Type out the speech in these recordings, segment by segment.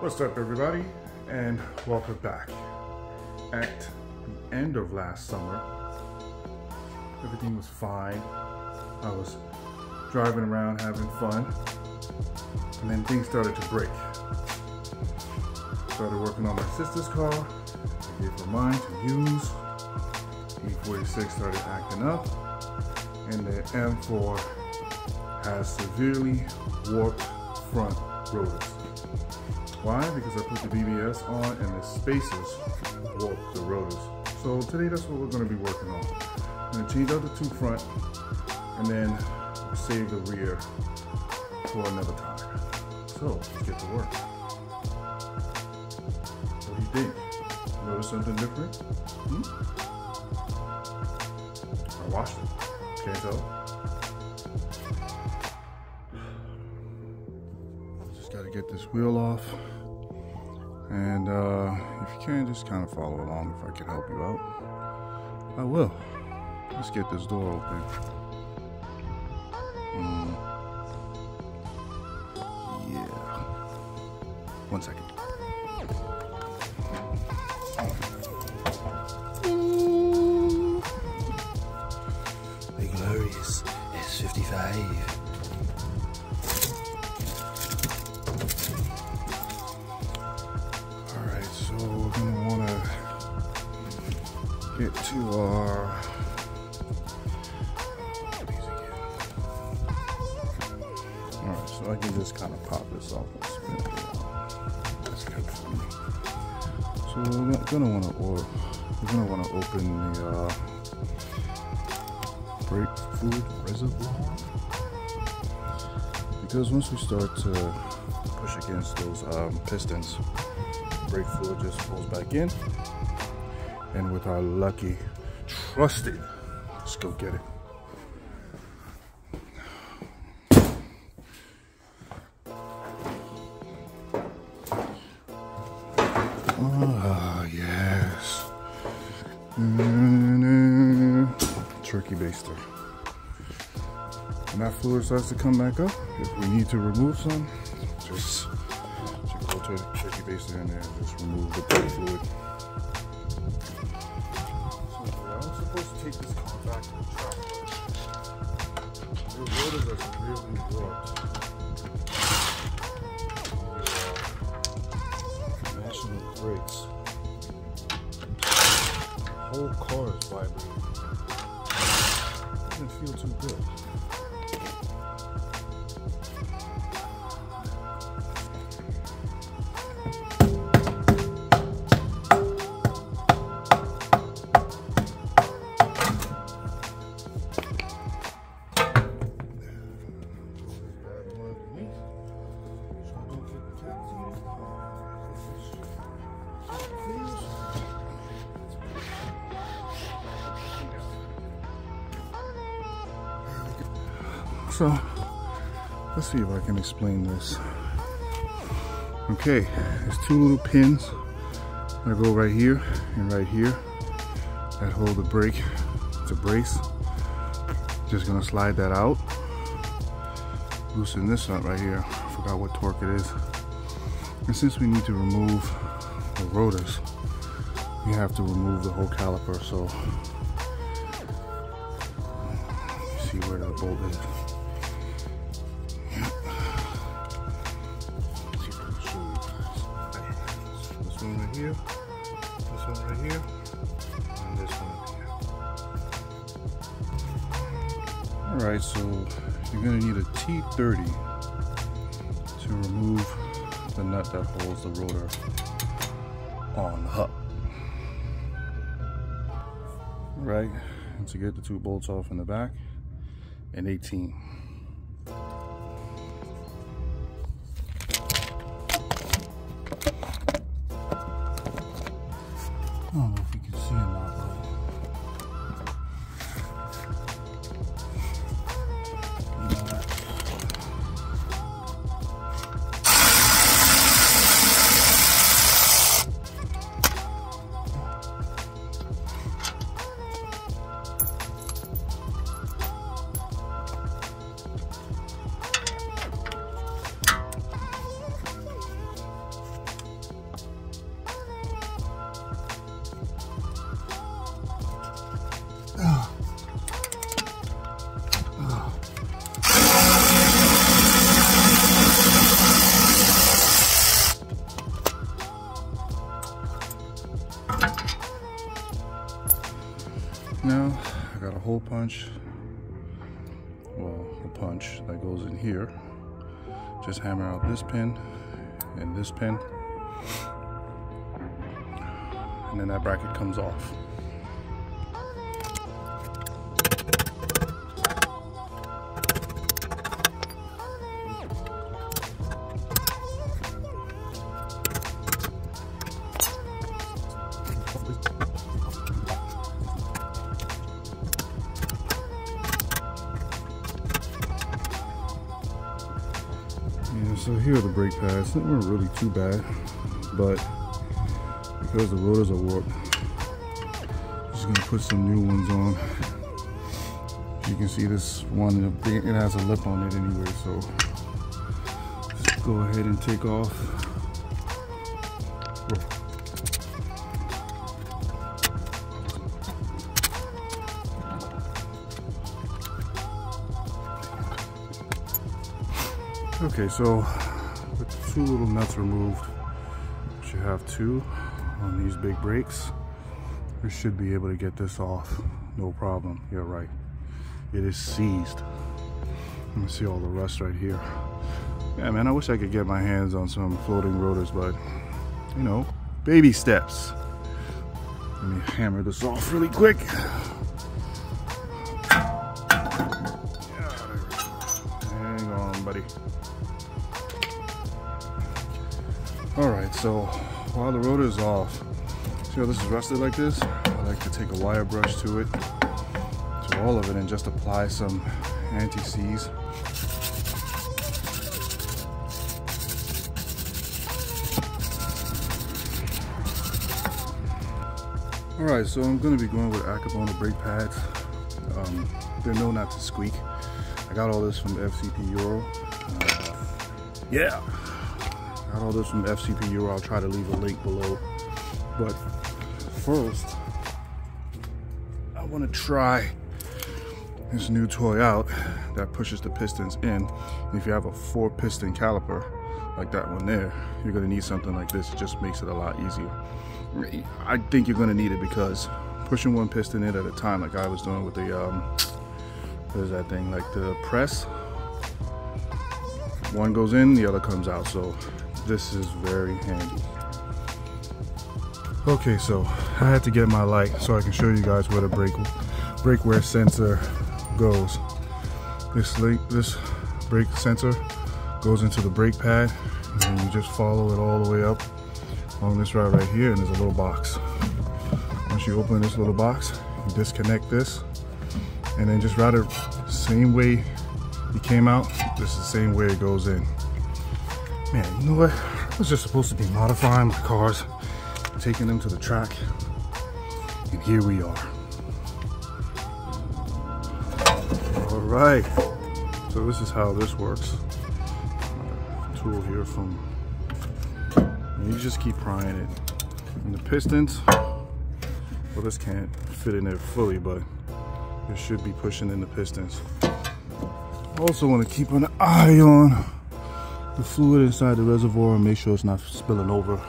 What's up, everybody, and welcome back. At the end of last summer, everything was fine. I was driving around having fun, and then things started to break. Started working on my sister's car. I gave her mine to use. E46 started acting up, and the M4 has severely warped front rotors. Why? Because I put the BBS on and the spacers warp the rotors. So today that's what we're going to be working on. I'm to change out the two front and then save the rear for another time. So let's get to work. What do you think? Notice something different? Hmm? I washed it. Can't tell? to get this wheel off. And uh, if you can, just kind of follow along if I can help you out. I will. Let's get this door open. Mm. Yeah. One second. The glorious. S55. To our. All right, so I can just kind of pop this off and spin it. That's. So we're gonna want to or we're gonna want to open the uh, brake fluid reservoir because once we start to push against those um, pistons, brake fluid just falls back in. And with our lucky, trusted, let's go get it. Oh, yes. Mm-hmm. Turkey baster. When that fluid starts to come back up, if we need to remove some, just, just go to the turkey baster in there and just remove the fluid. Supposed to take this car back to the truck. The are severely warped. You're, uh, the brakes. The whole car is vibrating. Doesn't feel too good. So, let's see if I can explain this. Okay, there's two little pins that go right here and right here that hold the brake. It's a brace. Just gonna slide that out. Loosen this up right here. I forgot what torque it is. And since we need to remove the rotors, we have to remove the whole caliper. So, see where the bolt is. Here, this one right here, and this one up here. All right, so you're gonna need a T30 to remove the nut that holds the rotor on the hub. Right, and to get the two bolts off in the back, and 18. Hole punch, well, the punch that goes in here. Just hammer out this pin and this pin. And then that bracket comes off. Here are the brake pads. They weren't really too bad, but because the rotors are warped, I'm just gonna put some new ones on. You can see this one, it has a lip on it anyway, so just go ahead and take off. Okay, so two little nuts removed, you have two on these big brakes. We should be able to get this off, no problem. You're right. It is seized. Let me see all the rust right here. Yeah, man, I wish I could get my hands on some floating rotors, but you know, baby steps. Let me hammer this off really quick. Hang on, buddy. All right, so while the rotor is off, see how this is rusted like this? I like to take a wire brush to it, to all of it, and just apply some anti-seize. All right, so I'm gonna be going with Akebono brake pads. Um, they're known not to squeak. I got all this from FCP Euro. Uh, yeah, all this from FCP Euro. I'll try to leave a link below. But first, I want to try this new toy out that pushes the pistons in. If you have a four piston caliper like that one there, you're gonna need something like this. It just makes it a lot easier. I think you're gonna need it because pushing one piston in at a time like I was doing with the, um, what is that thing, like the press, one goes in, the other comes out. So this is very handy. Okay, so I had to get my light so I can show you guys where the brake brake wear sensor goes. This link, this brake sensor goes into the brake pad, and you just follow it all the way up along this route right here, and there's a little box. Once you open this little box, you disconnect this, and then just route it same way you came out. This is the same way it goes in. Man, you know what? I was just supposed to be modifying my cars, taking them to the track, and here we are. All right, so this is how this works. Tool here from, you just keep prying it. And the pistons, well this can't fit in there fully, but it should be pushing in the pistons. Also want to keep an eye on the fluid inside the reservoir and make sure it's not spilling over.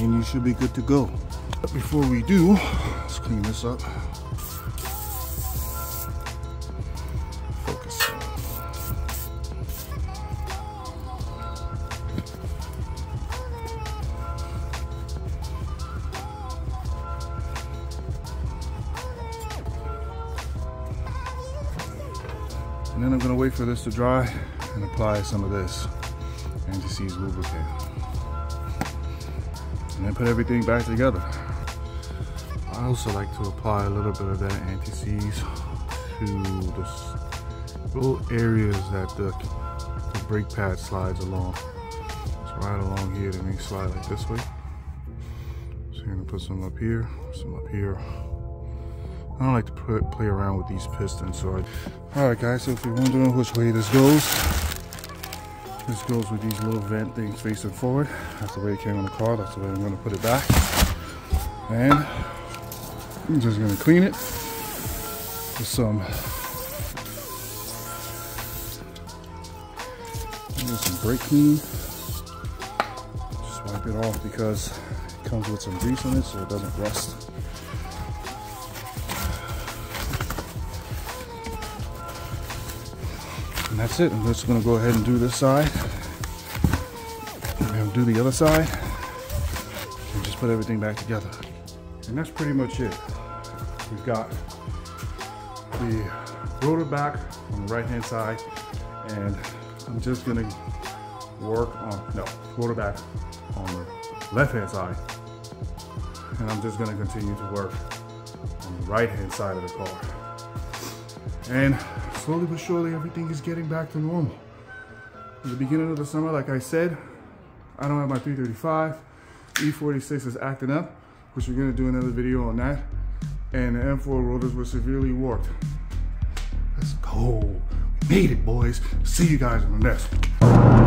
And you should be good to go. But before we do, let's clean this up. Focus. And then I'm gonna wait for this to dry and apply some of this anti-seize lubricant. And then put everything back together. I also like to apply a little bit of that anti-seize to the little areas that the, the brake pad slides along. So right along here, they may slide like this way. So you're gonna put some up here, some up here. I don't like to put, play around with these pistons. So I, all right guys, so if you're wondering which way this goes, this goes with these little vent things facing forward. That's the way it came on the car. That's the way I'm gonna put it back. And I'm just gonna clean it with some, some brake clean. Just wipe it off because it comes with some grease on it so it doesn't rust. That's it. I'm just gonna go ahead and do this side. I'm do the other side and just put everything back together. And that's pretty much it. We've got the rotor back on the right hand side and I'm just gonna work on, no, rotor back on the left hand side. And I'm just gonna continue to work on the right hand side of the car. And slowly but surely everything is getting back to normal. In the beginning of the summer, like I said, I don't have my 335. E46 is acting up, which we're gonna do another video on that. And the M4 rotors were severely warped. Let's go. We made it, boys. See you guys in the next one.